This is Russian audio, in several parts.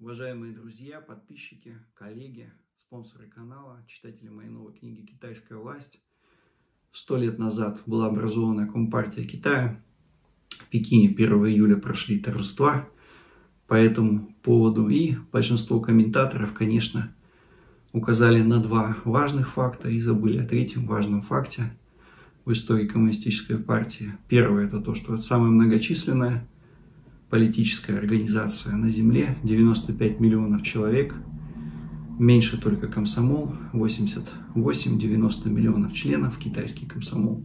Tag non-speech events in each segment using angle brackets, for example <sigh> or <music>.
Уважаемые друзья, подписчики, коллеги, спонсоры канала, читатели моей новой книги «Китайская власть». Сто лет назад была образована Компартия Китая. В Пекине 1 июля прошли торжества по этому поводу. И большинство комментаторов, конечно, указали на два важных факта и забыли о третьем важном факте в истории коммунистической партии. Первое – это то, что это самая многочисленная политическая организация на Земле, 95 миллионов человек, меньше только комсомол, 88-90 миллионов членов, китайский комсомол.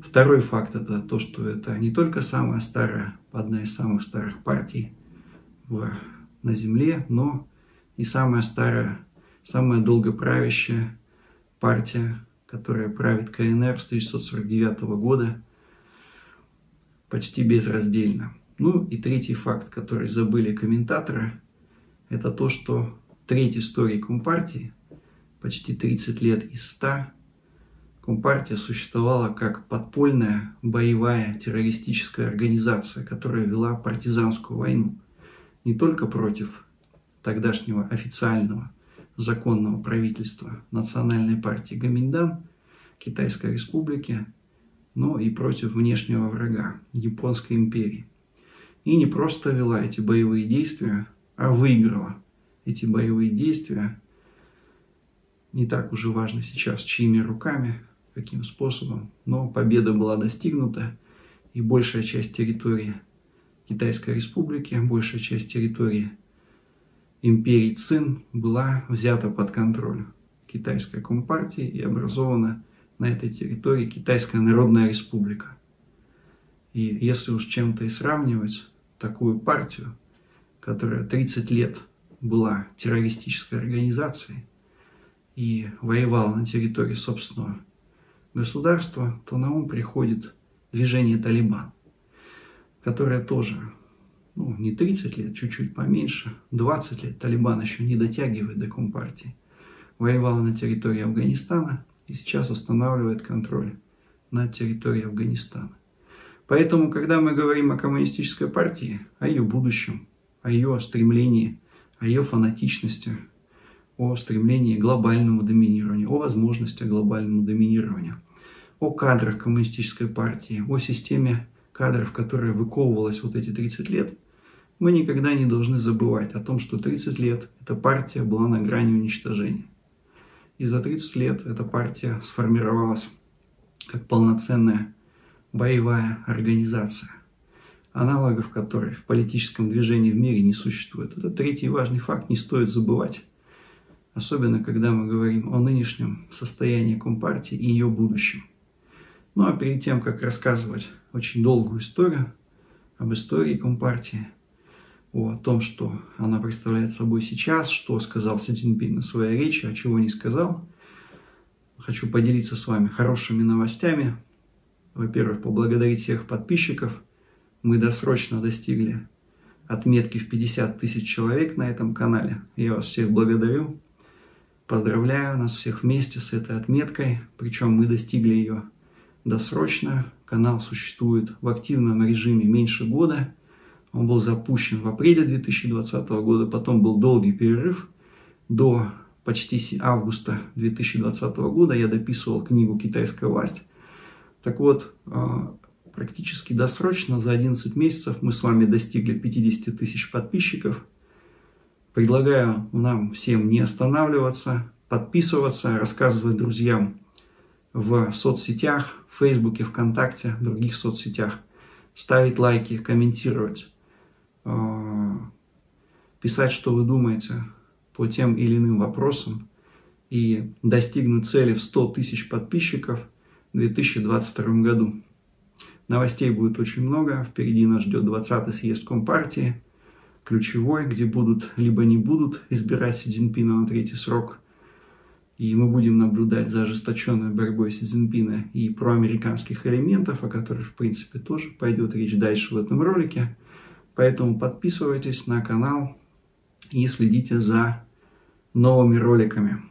Второй факт это то, что это не только самая старая, одна из самых старых партий в, на Земле, но и самая старая, самая долгоправящая партия, которая правит КНР с 1949 года почти безраздельно. Ну и третий факт, который забыли комментаторы, это то, что треть истории Компартии, почти 30 лет из 100, Компартия существовала как подпольная боевая террористическая организация, которая вела партизанскую войну не только против тогдашнего официального законного правительства Национальной партии Гаминдан Китайской Республики, но и против внешнего врага Японской империи – и не просто вела эти боевые действия, а выиграла эти боевые действия. Не так уже важно сейчас, чьими руками, каким способом, но победа была достигнута, и большая часть территории Китайской Республики, большая часть территории империи Цин была взята под контроль Китайской Компартии и образована на этой территории Китайская Народная Республика. И если уж чем-то и сравнивать, такую партию, которая 30 лет была террористической организацией и воевала на территории собственного государства, то на ум приходит движение Талибан, которое тоже ну, не 30 лет, чуть-чуть поменьше, 20 лет Талибан еще не дотягивает до Компартии. Воевала на территории Афганистана и сейчас устанавливает контроль над территорией Афганистана. Поэтому, когда мы говорим о коммунистической партии, о ее будущем, о ее стремлении, о ее фанатичности, о стремлении к глобальному доминированию, о возможности глобального доминирования, о кадрах коммунистической партии, о системе кадров, которая выковывалась вот эти 30 лет, мы никогда не должны забывать о том, что 30 лет эта партия была на грани уничтожения. И за 30 лет эта партия сформировалась как полноценная боевая организация, аналогов которой в политическом движении в мире не существует. Это третий важный факт, не стоит забывать. Особенно, когда мы говорим о нынешнем состоянии Компартии и ее будущем. Ну а перед тем, как рассказывать очень долгую историю об истории Компартии, о том, что она представляет собой сейчас, что сказал Си Цзиньпин на своей речи, а чего не сказал, хочу поделиться с вами хорошими новостями, во-первых, поблагодарить всех подписчиков. Мы досрочно достигли отметки в 50 тысяч человек на этом канале. Я вас всех благодарю. Поздравляю нас всех вместе с этой отметкой. Причем мы достигли ее досрочно. Канал существует в активном режиме меньше года. Он был запущен в апреле 2020 года, потом был долгий перерыв. До почти августа 2020 года я дописывал книгу «Китайская власть», так вот, а, практически досрочно, за 11 месяцев мы с вами достигли 50 тысяч подписчиков. Предлагаю нам всем не останавливаться, подписываться, рассказывать друзьям в соцсетях, в Фейсбуке, ВКонтакте, в других соцсетях, ставить лайки, комментировать, а, писать, что вы думаете по тем или иным вопросам и достигнуть цели в 100 тысяч подписчиков – 2022 году. Новостей будет очень много. Впереди нас ждет 20-й съезд Компартии, ключевой, где будут либо не будут избирать Си Цзиньпина на третий срок. И мы будем наблюдать за ожесточенной борьбой Си Цзиньпина и проамериканских элементов, о которых, в принципе, тоже пойдет речь дальше в этом ролике. Поэтому подписывайтесь на канал и следите за новыми роликами.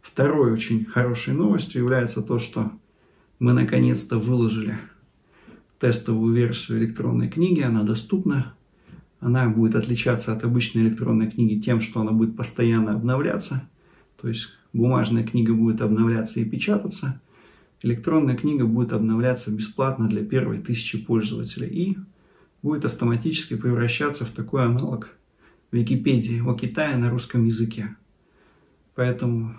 Второй очень хорошей новостью является то, что мы наконец-то выложили тестовую версию электронной книги. Она доступна Она будет отличаться от обычной электронной книги тем, что она будет постоянно обновляться. То есть бумажная книга будет обновляться и печататься. Электронная книга будет обновляться бесплатно для первой тысячи пользователей и будет автоматически превращаться в такой аналог Википедии о Китае на русском языке. Поэтому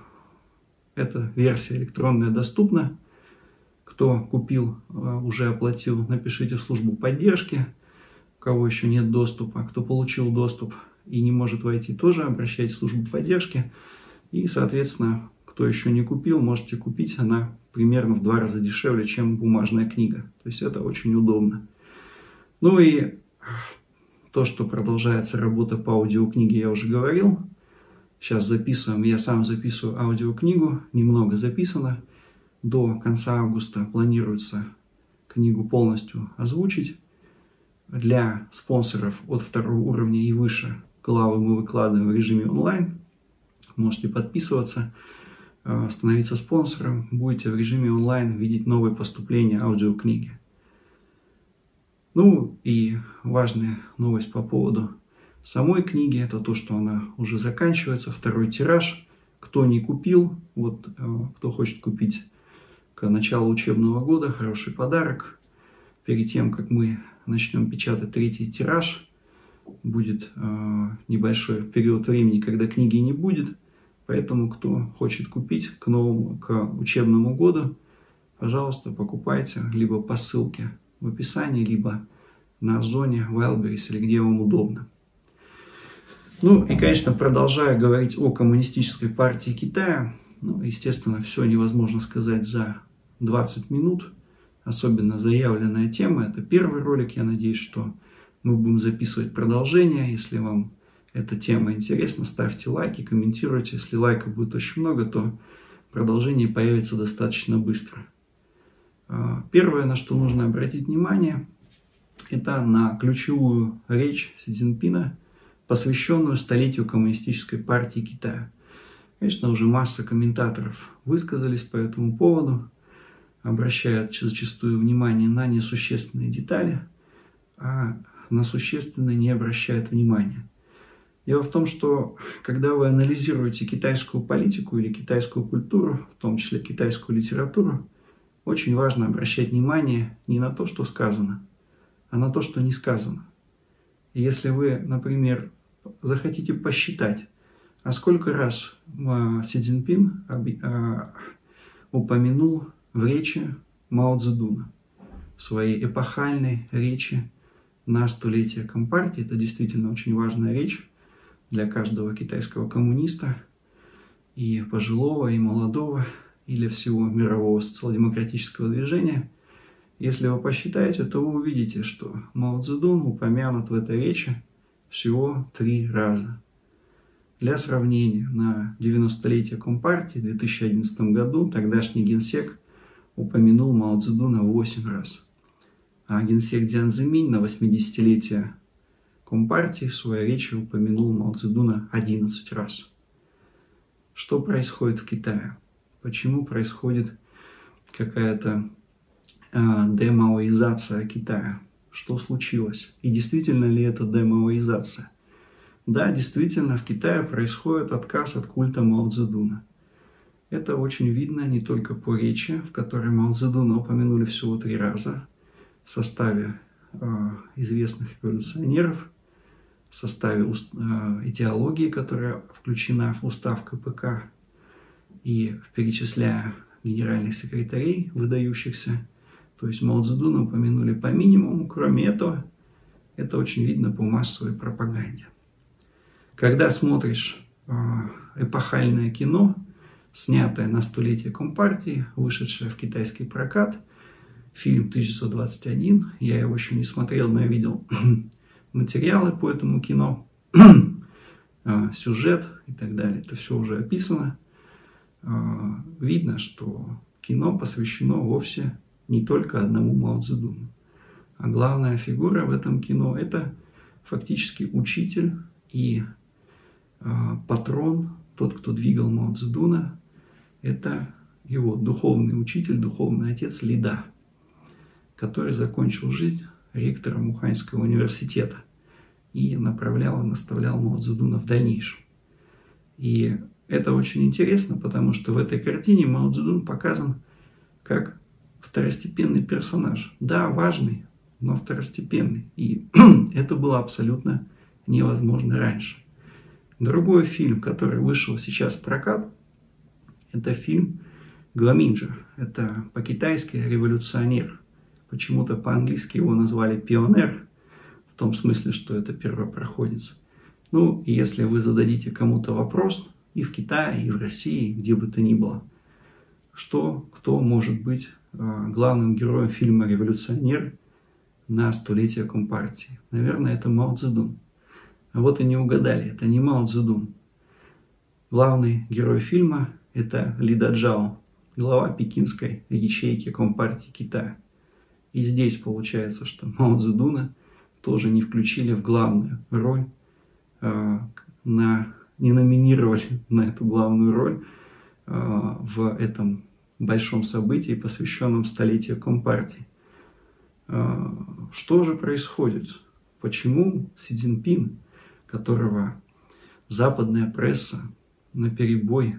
эта версия электронная доступна. Кто купил, э, уже оплатил, напишите в службу поддержки. У кого еще нет доступа, кто получил доступ и не может войти, тоже обращайтесь в службу поддержки. И, соответственно, кто еще не купил, можете купить. Она примерно в два раза дешевле, чем бумажная книга. То есть это очень удобно. Ну и то, что продолжается работа по аудиокниге, я уже говорил. Сейчас записываем, я сам записываю аудиокнигу, немного записано. До конца августа планируется книгу полностью озвучить. Для спонсоров от второго уровня и выше главы мы выкладываем в режиме онлайн. Можете подписываться, э, становиться спонсором. Будете в режиме онлайн видеть новые поступления аудиокниги. Ну и важная новость по поводу самой книги, это то, что она уже заканчивается, второй тираж. Кто не купил, вот э, кто хочет купить к началу учебного года, хороший подарок. Перед тем, как мы начнем печатать третий тираж, будет э, небольшой период времени, когда книги не будет. Поэтому, кто хочет купить к новому, к учебному году, пожалуйста, покупайте либо по ссылке в описании, либо на зоне Wildberries или где вам удобно. Ну и, конечно, продолжая говорить о коммунистической партии Китая, ну, естественно, все невозможно сказать за 20 минут, особенно заявленная тема. Это первый ролик, я надеюсь, что мы будем записывать продолжение. Если вам эта тема интересна, ставьте лайки, комментируйте. Если лайков будет очень много, то продолжение появится достаточно быстро. А, первое, на что нужно обратить внимание, это на ключевую речь Си Цзиньпина, посвященную столетию Коммунистической партии Китая. Конечно, уже масса комментаторов высказались по этому поводу, обращают зачастую внимание на несущественные детали, а на существенные не обращают внимания. Дело в том, что когда вы анализируете китайскую политику или китайскую культуру, в том числе китайскую литературу, очень важно обращать внимание не на то, что сказано, а на то, что не сказано. И если вы, например, захотите посчитать, а сколько раз а, Си Цзиньпин а, упомянул в речи Мао Цзэдуна, в своей эпохальной речи на столетие Компартии. Это действительно очень важная речь для каждого китайского коммуниста, и пожилого, и молодого, и для всего мирового социал-демократического движения. Если вы посчитаете, то вы увидите, что Мао Цзэдун упомянут в этой речи всего три раза. Для сравнения, на 90-летие Компартии в 2011 году тогдашний генсек упомянул Мао Цзэдуна 8 раз. А генсек Дзян Зиминь на 80-летие Компартии в своей речи упомянул Мао Цзэдуна 11 раз. Что происходит в Китае? Почему происходит какая-то э, демаоизация Китая? Что случилось? И действительно ли это демаоизация? Да, действительно, в Китае происходит отказ от культа Мао Цзэдуна. Это очень видно не только по речи, в которой Мао Цзэдуна упомянули всего три раза в составе э, известных революционеров, в составе уст, э, идеологии, которая включена в устав КПК, и перечисляя генеральных секретарей, выдающихся, то есть Мао Цзэдуна упомянули по минимуму. Кроме этого, это очень видно по массовой пропаганде. Когда смотришь э, эпохальное кино, снятое на столетие Компартии, вышедшее в китайский прокат, фильм 1921, я его еще не смотрел, но я видел <clears throat> материалы по этому кино, <clears throat> а, сюжет и так далее. Это все уже описано. А, видно, что кино посвящено вовсе не только одному Мао Цзэдуну. А главная фигура в этом кино – это фактически учитель и а, патрон, тот, кто двигал Мао Цзэдуна, это его духовный учитель, духовный отец Лида, который закончил жизнь ректором Уханьского университета. и направлял и наставлял Мао в дальнейшем. И это очень интересно, потому что в этой картине Мао показан как второстепенный персонаж. Да, важный, но второстепенный. И <clears throat> это было абсолютно невозможно раньше. Другой фильм, который вышел сейчас в прокат, это фильм Гламинджа. Это по-китайски революционер. Почему-то по-английски его назвали пионер, в том смысле, что это первопроходец. Ну, если вы зададите кому-то вопрос, и в Китае, и в России, где бы то ни было, что, кто может быть э, главным героем фильма «Революционер» на столетие Компартии? Наверное, это Мао Цзэдун. А вот и не угадали, это не Мао Цзэдун. Главный герой фильма – это Ли Даджао, глава пекинской ячейки Компартии Китая. И здесь получается, что Мао Цзэдуна тоже не включили в главную роль, э, на, не номинировали <laughs> на эту главную роль э, в этом большом событии, посвященном столетию Компартии. Э, что же происходит? Почему Си Цзиньпин, которого западная пресса на перебой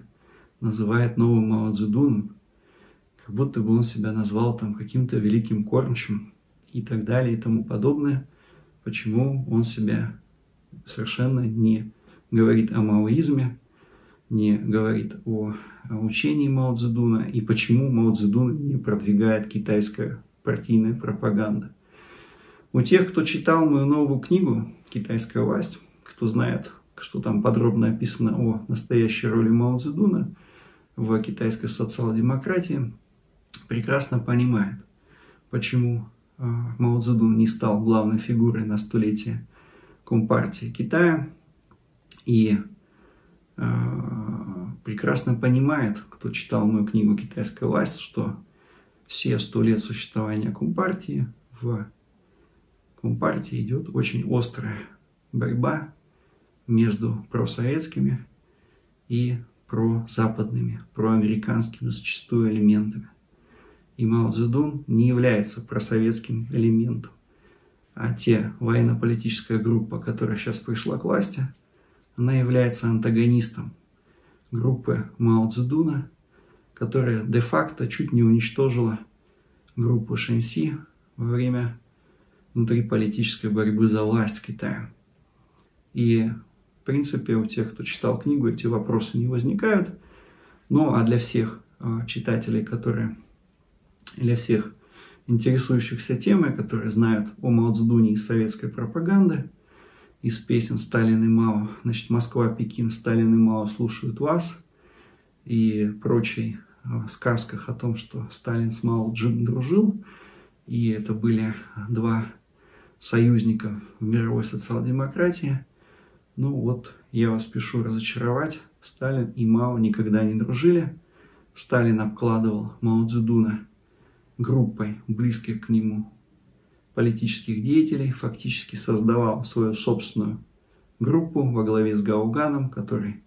называет новым Мао Цзэдуном, как будто бы он себя назвал там каким-то великим кормчим и так далее и тому подобное, почему он себя совершенно не говорит о маоизме, не говорит о, учении Мао Цзэдуна и почему Мао Цзэдун не продвигает китайская партийная пропаганда. У тех, кто читал мою новую книгу «Китайская власть», кто знает, что там подробно описано о настоящей роли Мао Цзэдуна, в китайской социал-демократии прекрасно понимает, почему а, Мао Цзэдун не стал главной фигурой на столетие Компартии Китая и э, прекрасно понимает, кто читал мою книгу «Китайская власть», что все сто лет существования Компартии в Компартии идет очень острая борьба между просоветскими и прозападными, проамериканскими зачастую элементами. И Мао Цзэдун не является просоветским элементом. А те военно-политическая группа, которая сейчас пришла к власти, она является антагонистом группы Мао Цзэдуна, которая де-факто чуть не уничтожила группу Шэньси во время внутриполитической борьбы за власть в Китае. И в принципе, у тех, кто читал книгу, эти вопросы не возникают. Ну, а для всех а, читателей, которые, для всех интересующихся темой, которые знают о Мао Цзэдуне из советской пропаганды, из песен Сталин и Мао, значит, Москва, Пекин, Сталин и Мао слушают вас, и прочей а, сказках о том, что Сталин с Мао Джин дружил, и это были два союзника в мировой социал-демократии – ну вот, я вас спешу разочаровать. Сталин и Мао никогда не дружили. Сталин обкладывал Мао Цзэдуна группой близких к нему политических деятелей, фактически создавал свою собственную группу во главе с Гауганом, который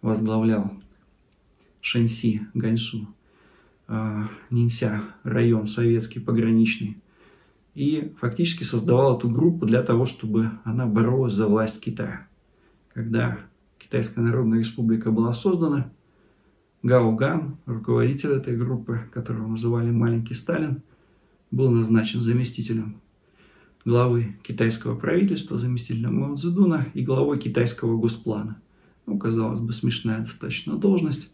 возглавлял Шэньси, Ганьсу, а, Нинся, район советский пограничный. И фактически создавал эту группу для того, чтобы она боролась за власть Китая когда Китайская Народная Республика была создана, Гао Ган, руководитель этой группы, которого называли «Маленький Сталин», был назначен заместителем главы китайского правительства, заместителем Мао Цзэдуна и главой китайского госплана. Ну, казалось бы, смешная достаточно должность,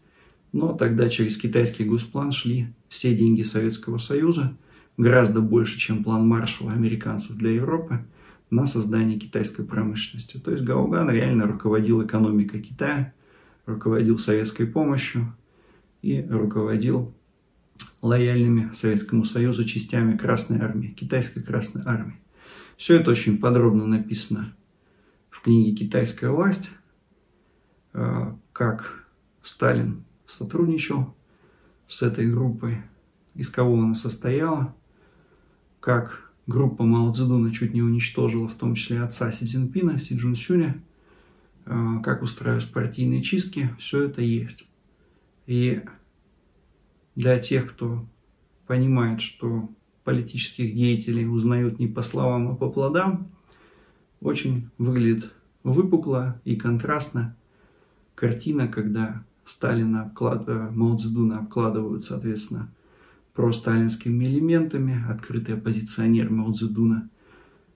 но тогда через китайский госплан шли все деньги Советского Союза, гораздо больше, чем план Маршалла американцев для Европы – на создание китайской промышленности. То есть Гауган реально руководил экономикой Китая, руководил советской помощью и руководил лояльными Советскому Союзу частями Красной Армии, Китайской Красной Армии. Все это очень подробно написано в книге «Китайская власть», э, как Сталин сотрудничал с этой группой, из кого она состояла, как группа Мао Цзэдуна чуть не уничтожила, в том числе отца Си Цзиньпина, Си Джунсюня, э, как устраивать партийные чистки, все это есть. И для тех, кто понимает, что политических деятелей узнают не по словам, а по плодам, очень выглядит выпукло и контрастно. Картина, когда Сталина обклад... Э, Мао Цзэдуна обкладывают, соответственно, просталинскими элементами, открытый оппозиционер Мао Цзэдуна,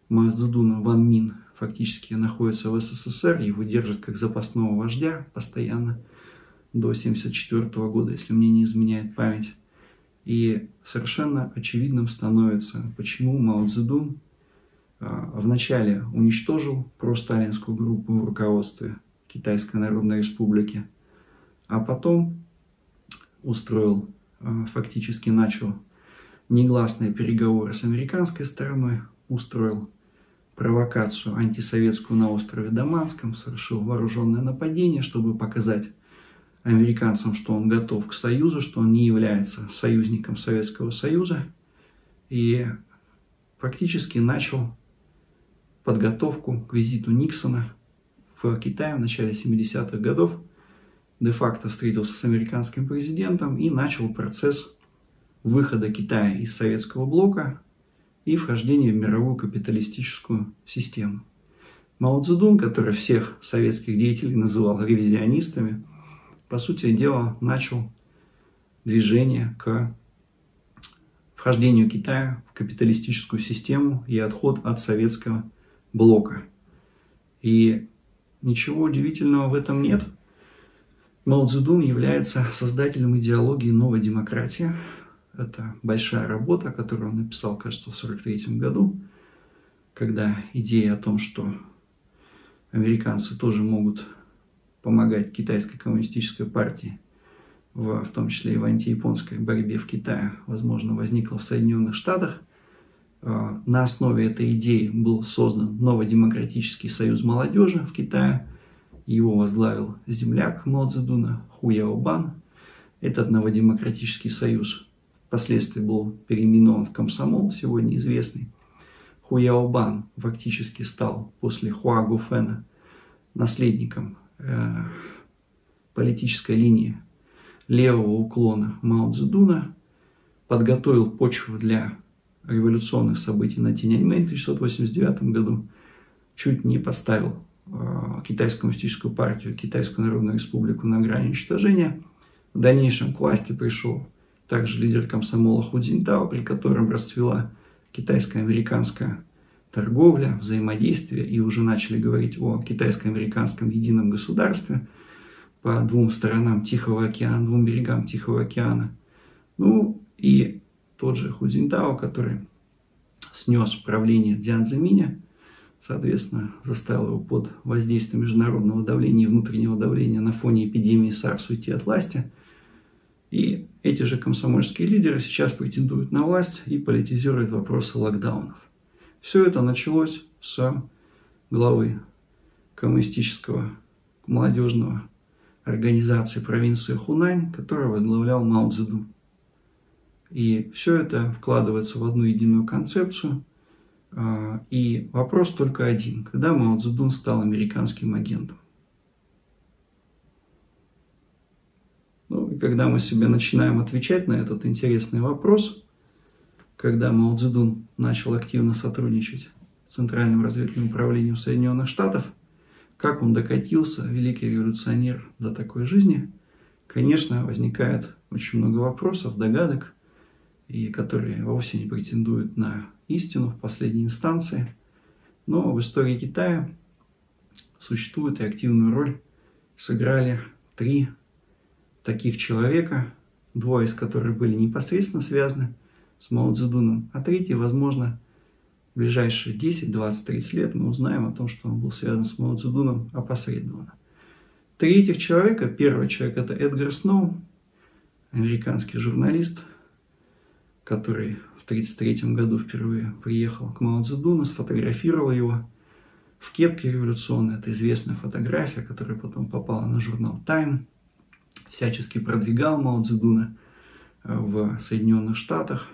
Мао Цзэдуна Ван Мин фактически находится в СССР, его держат как запасного вождя постоянно до 1974 года, если мне не изменяет память. И совершенно очевидным становится, почему Мао Цзэдун а, вначале уничтожил просталинскую группу в руководстве Китайской Народной Республики, а потом устроил, фактически начал негласные переговоры с американской стороной, устроил провокацию антисоветскую на острове Даманском, совершил вооруженное нападение, чтобы показать американцам, что он готов к союзу, что он не является союзником Советского Союза. И фактически начал подготовку к визиту Никсона в Китай в начале 70-х годов. Де-факто встретился с американским президентом и начал процесс выхода Китая из советского блока и вхождения в мировую капиталистическую систему. Мао Цзэдун, который всех советских деятелей называл ревизионистами, по сути дела начал движение к вхождению Китая в капиталистическую систему и отход от советского блока. И ничего удивительного в этом нет. Мао Цзэдун является создателем идеологии новой демократии, это большая работа, которую он написал, кажется, в 1943 году, когда идея о том, что американцы тоже могут помогать китайской коммунистической партии, в, в том числе и в антияпонской борьбе в Китае, возможно, возникла в Соединенных Штатах. А, на основе этой идеи был создан новый демократический союз молодежи в Китае. Его возглавил земляк Мао Цзэдуна Ху Яобан. Этот новодемократический союз впоследствии был переименован в комсомол, сегодня известный. Хуяобан фактически стал после Хуа Гуфена наследником э, политической линии левого уклона Мао Цзэдуна, подготовил почву для революционных событий на Тиньаньмэнь в 1989 году, чуть не поставил Китайскую коммунистическую партию, Китайскую Народную Республику на грани уничтожения. В дальнейшем к власти пришел также лидер комсомола Ху Цзиньтао, при котором расцвела китайско-американская торговля, взаимодействие, и уже начали говорить о китайско-американском едином государстве по двум сторонам Тихого океана, двум берегам Тихого океана. Ну и тот же Ху Цзиньтао, который снес правление Дзян Цзэминя, соответственно, заставил его под воздействием международного давления и внутреннего давления на фоне эпидемии SARS уйти от власти – и эти же комсомольские лидеры сейчас претендуют на власть и политизируют вопросы локдаунов. Все это началось с главы коммунистического молодежного организации провинции Хунань, которую возглавлял Мао Цзэдун. И все это вкладывается в одну единую концепцию. А, и вопрос только один. Когда Мао Цзэдун стал американским агентом? когда мы себе начинаем отвечать на этот интересный вопрос, когда Мао Цзэдун начал активно сотрудничать с Центральным разведывательным управлением Соединенных Штатов, как он докатился, великий революционер, до такой жизни, конечно, возникает очень много вопросов, догадок, и которые вовсе не претендуют на истину в последней инстанции. Но в истории Китая существует и активную роль сыграли три таких человека, двое из которых были непосредственно связаны с Мао Цзэдуном, а третий, возможно, в ближайшие 10, 20, 30 лет мы узнаем о том, что он был связан с Мао Цзэдуном опосредованно. Три этих человека, первый человек это Эдгар Сноу, американский журналист, который 1933 году впервые приехал к Мао Цзэдуну, сфотографировал его в кепке революционной. Это известная фотография, которая потом попала на журнал Time всячески продвигал Мао Цзэдуна э, в Соединенных Штатах,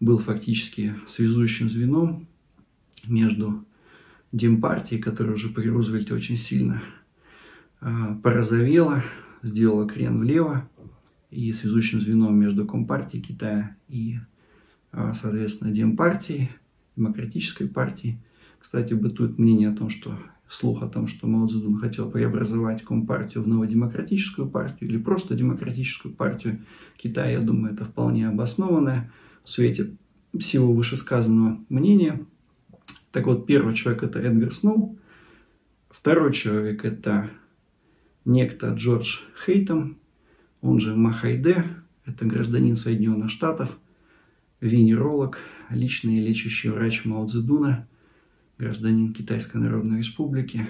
был фактически связующим звеном между Демпартией, которая уже при Рузвельте очень сильно э, порозовела, сделала крен влево, и связующим звеном между Компартией Китая и, соответственно, Демпартией, Демократической партией. Кстати, бытует мнение о том, что слух о том, что Мао Цзэдун хотел преобразовать Компартию в новодемократическую партию или просто демократическую партию Китая, я думаю, это вполне обоснованное в свете всего вышесказанного мнения. Так вот, первый человек это Эдгар Сноу, второй человек это некто Джордж Хейтом, он же Махайде, это гражданин Соединенных Штатов, венеролог, личный лечащий врач Мао Цзэдуна, гражданин Китайской Народной Республики,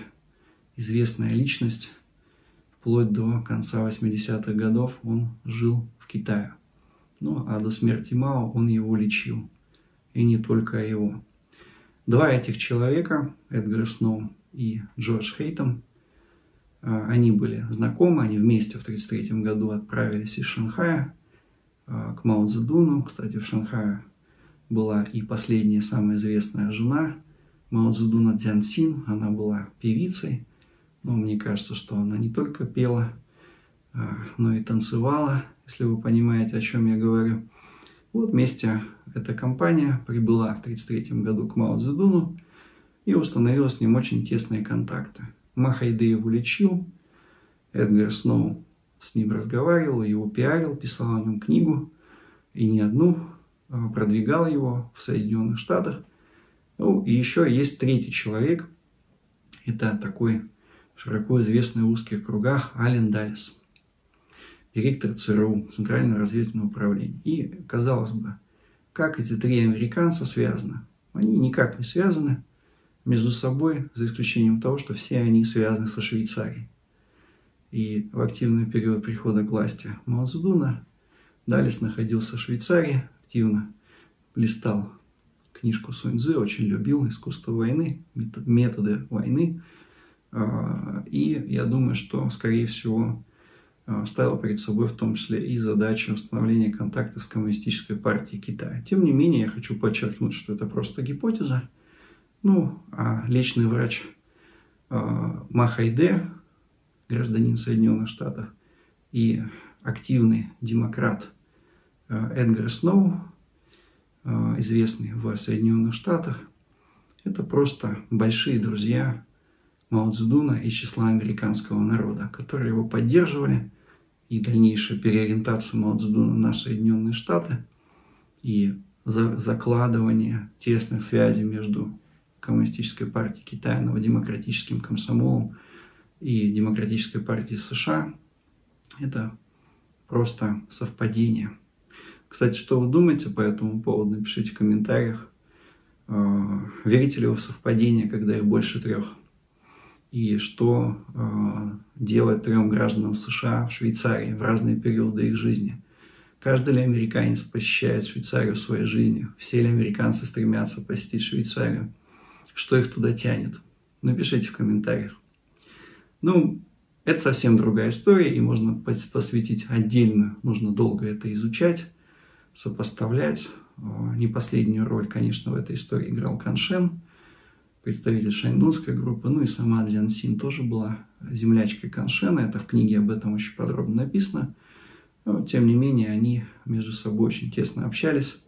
известная личность. Вплоть до конца 80-х годов он жил в Китае. Ну, а до смерти Мао он его лечил. И не только его. Два этих человека, Эдгар Сноу и Джордж Хейтом, а, они были знакомы, они вместе в 1933 году отправились из Шанхая к Мао Цзэдуну. Кстати, в Шанхае была и последняя, самая известная жена Мао Цзэдуна Цзян Син. Она была певицей. Но мне кажется, что она не только пела, а, но и танцевала, если вы понимаете, о чем я говорю. Вот вместе эта компания прибыла в 1933 году к Мао Цзэдуну и установила с ним очень тесные контакты. Махайде его лечил, Эдгар Сноу с ним разговаривал, его пиарил, писал о нем книгу, и не одну, а, продвигал его в Соединенных Штатах. Ну, и еще есть третий человек, это такой широко известный в узких кругах Ален Даллес, директор ЦРУ, Центрального разведывательного управления. И, казалось бы, как эти три американца связаны? Они никак не связаны между собой, за исключением того, что все они связаны со Швейцарией. И в активный период прихода к власти Мао Цзэдуна Далис находился в Швейцарии, активно листал книжку Суньцзы, очень любил искусство войны, методы войны. А, и я думаю, что, скорее всего, а, ставил перед собой в том числе и задачу установления контакта с Коммунистической партией Китая. Тем не менее, я хочу подчеркнуть, что это просто гипотеза. Ну, а личный врач э, Махайде, гражданин Соединенных Штатов, и активный демократ э, Эдгар Сноу, э, известный в Соединенных Штатах, это просто большие друзья Мао Цзэдуна из числа американского народа, которые его поддерживали, и дальнейшая переориентация Мао Цзэдуна на Соединенные Штаты, и закладывание тесных связей между Коммунистической партии Китая, Новодемократическим комсомолом и Демократической партии США. Это просто совпадение. Кстати, что вы думаете по этому поводу, напишите в комментариях. А, верите ли вы в совпадение, когда их больше трех? И что а, делать трем гражданам США в Швейцарии в разные периоды их жизни? Каждый ли американец посещает Швейцарию в своей жизни? Все ли американцы стремятся посетить Швейцарию? что их туда тянет. Напишите в комментариях. Ну, это совсем другая история, и можно посвятить отдельно, нужно долго это изучать, сопоставлять. Не последнюю роль, конечно, в этой истории играл Каншен, представитель шаньдунской группы, ну и сама Дзян Син тоже была землячкой Каншена, это в книге об этом очень подробно написано. Но, тем не менее, они между собой очень тесно общались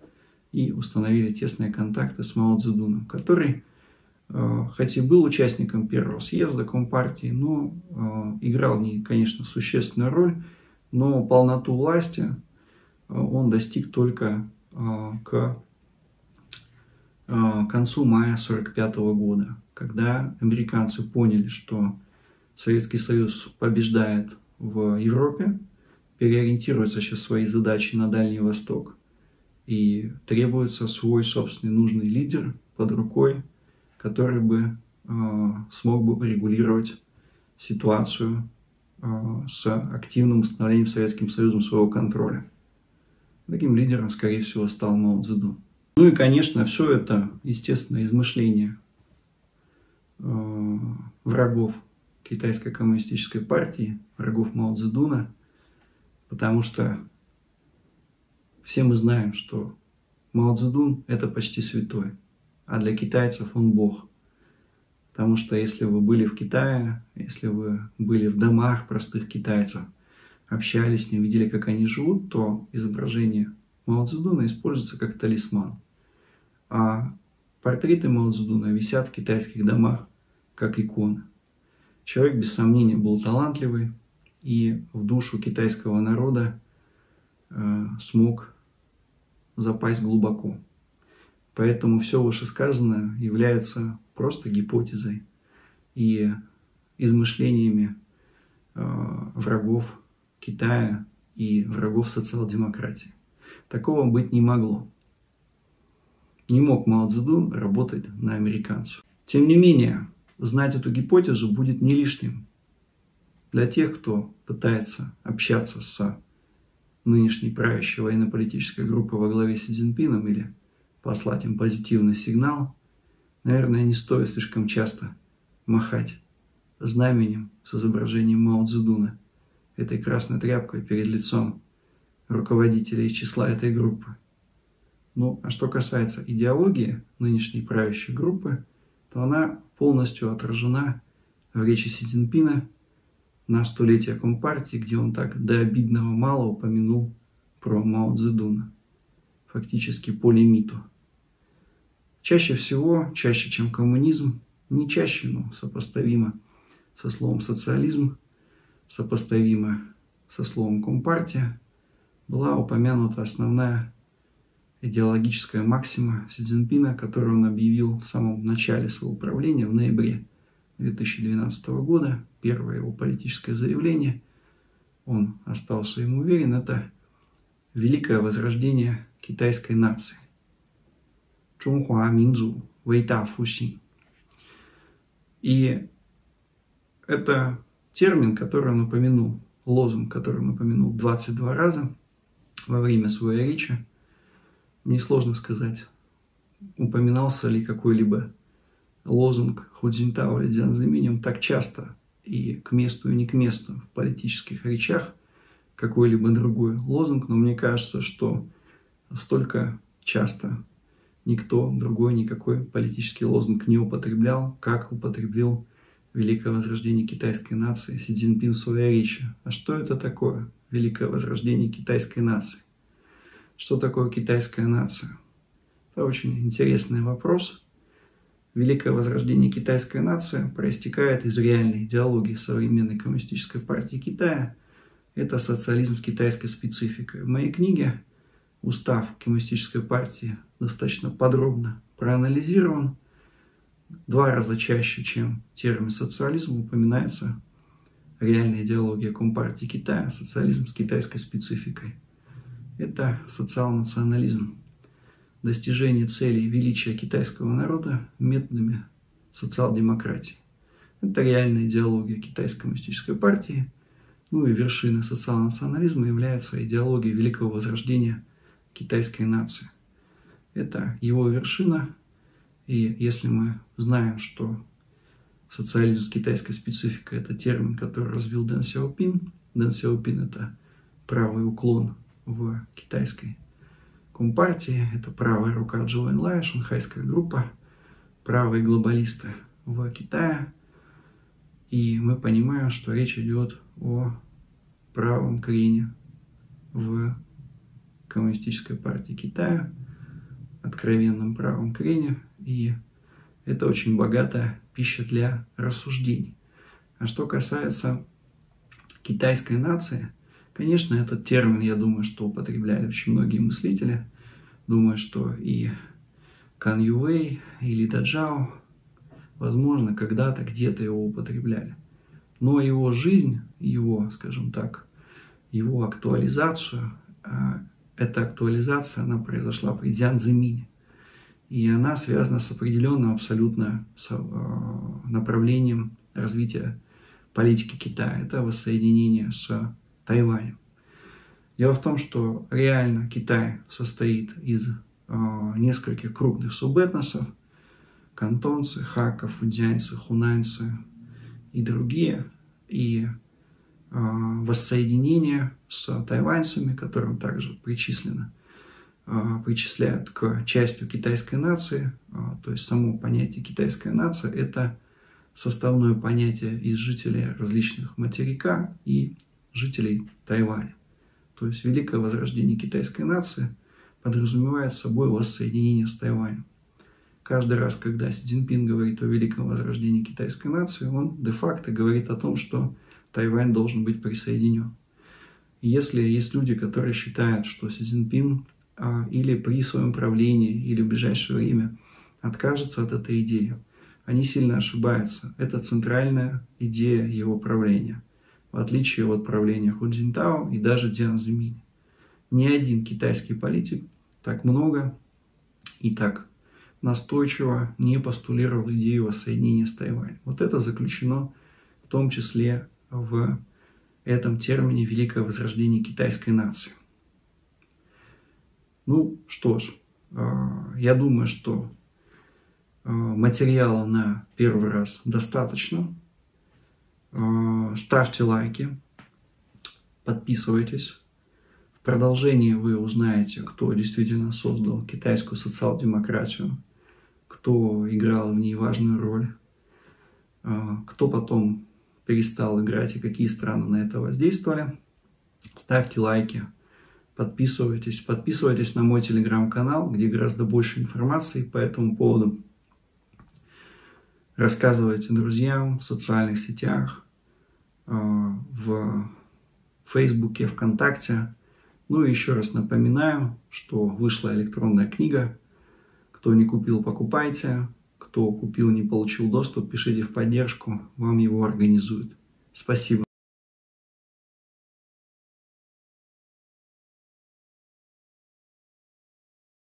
и установили тесные контакты с Мао Цзэдуном, который хоть и был участником первого съезда Компартии, но э, играл в ней, конечно, существенную роль, но полноту власти э, он достиг только к концу мая 1945 года, когда американцы поняли, что Советский Союз побеждает в Европе, переориентируется сейчас свои задачи на Дальний Восток, и требуется свой собственный нужный лидер под рукой который бы э, смог бы регулировать ситуацию э, с активным установлением Советским Союзом своего контроля. Таким лидером, скорее всего, стал Мао Цзэдун. Ну и, конечно, все это, естественно, измышление э, врагов Китайской коммунистической партии, врагов Мао Цзэдуна, потому что все мы знаем, что Мао Цзэдун – это почти святой а для китайцев он Бог. Потому что если вы были в Китае, если вы были в домах простых китайцев, общались с ними, видели, как они живут, то изображение Мао Цзэдуна используется как талисман. А Портреты Мао Цзэдуна висят в китайских домах, как иконы. Человек, без сомнения, был талантливый и в душу китайского народа э, смог запасть глубоко. Поэтому все вышесказанное является просто гипотезой и измышлениями э, врагов Китая и врагов социал-демократии. Такого быть не могло. Не мог Мао Цзэдун работать на американцев. Тем не менее, знать эту гипотезу будет не лишним для тех, кто пытается общаться с нынешней правящей военно-политической группой во главе с Цзиньпином или послать им позитивный сигнал, наверное, не стоит слишком часто махать знаменем с изображением Мао Цзэдуна, этой красной тряпкой перед лицом руководителя из числа этой группы. Ну, а что касается идеологии нынешней правящей группы, то она полностью отражена в речи Си Цзиньпина на столетие Компартии, где он так до обидного мало упомянул про Мао Цзэдуна, фактически по лимиту. Чаще всего, чаще, чем коммунизм, не чаще, но сопоставимо со словом социализм, сопоставимо со словом компартия, была упомянута основная идеологическая максима Си Цзиньпина, которую он объявил в самом начале своего правления, в ноябре 2012 года, первое его политическое заявление, он остался им уверен, это великое возрождение китайской нации. Чунхуа Минзу Вейта Фусин. И это термин, который он упомянул, лозунг, который он упомянул 22 раза во время своей речи. Мне сложно сказать, упоминался ли какой-либо лозунг Худзинтао или Дзянзиминем так часто и к месту и не к месту в политических речах какой-либо другой лозунг, но мне кажется, что столько часто никто другой никакой политический лозунг не употреблял, как употребил Великое Возрождение китайской нации Си Цзиньпин речи. А что это такое Великое Возрождение китайской нации? Что такое китайская нация? Это очень интересный вопрос. Великое возрождение китайской нации проистекает из реальной идеологии современной коммунистической партии Китая. Это социализм с китайской спецификой. В моей книге «Устав коммунистической партии» достаточно подробно проанализирован. Два раза чаще, чем термин социализм, упоминается реальная идеология Компартии Китая, социализм с китайской спецификой. Это социал-национализм, достижение целей величия китайского народа методами социал-демократии. Это реальная идеология китайской коммунистической партии. Ну и вершиной социал-национализма является идеология великого возрождения китайской нации. Это его вершина. И если мы знаем, что социализм с китайской спецификой – это термин, который развил Дэн Сяопин. Дэн Сяопин – это правый уклон в китайской компартии. Это правая рука Джо Энлая, шанхайская группа, правые глобалисты в Китае. И мы понимаем, что речь идет о правом крене в Коммунистической партии Китая, откровенном правом крене. И это очень богатая пища для рассуждений. А что касается китайской нации – Конечно, этот термин, я думаю, что употребляли очень многие мыслители. Думаю, что и Кан Ювей, и Ли Даджао, возможно, когда-то где-то его употребляли. Но его жизнь, его, скажем так, его актуализацию, а, эта актуализация, она произошла при Дзян Цзимине. И она связана с определенным абсолютно а, направлением развития политики Китая. Это воссоединение с Тайванем. Дело в том, что реально Китай состоит из э, нескольких крупных субэтносов. Кантонцы, хаков, фудзянцы, хунаньцы и другие. И э, воссоединение с тайваньцами, которым также причислено, э, причисляют к частью китайской нации. Э, то есть само понятие китайская нация – это составное понятие из жителей различных материка и жителей Тайваня. То есть великое возрождение китайской нации подразумевает собой воссоединение с Тайванем. Каждый раз, когда Си Цзиньпин говорит о великом возрождении китайской нации, он де-факто говорит о том, что Тайвань должен быть присоединен. Если есть люди, которые считают, что Си Цзиньпин а, или при своем правлении, или в ближайшее время откажется от этой идеи, они сильно ошибаются. Это центральная идея его правления, в отличие от правления Хун Цзиньтао и даже Дзян Зимини. Ни один китайский политик так много и так настойчиво не постулировал идею воссоединения с Тайванем. Вот это заключено в том числе в этом термине «Великое возрождение китайской нации». Ну что ж, а, я думаю, что а, материала на первый раз достаточно. А, ставьте лайки, подписывайтесь. В продолжении вы узнаете, кто действительно создал китайскую социал-демократию, кто играл в ней важную роль, кто потом перестал играть и какие страны на это воздействовали. Ставьте лайки, подписывайтесь. Подписывайтесь на мой телеграм-канал, где гораздо больше информации по этому поводу. Рассказывайте друзьям в социальных сетях, э, в Фейсбуке, ВКонтакте. Ну и еще раз напоминаю, что вышла электронная книга. Кто не купил, покупайте. Кто купил, не получил доступ, пишите в поддержку, вам его организуют. Спасибо.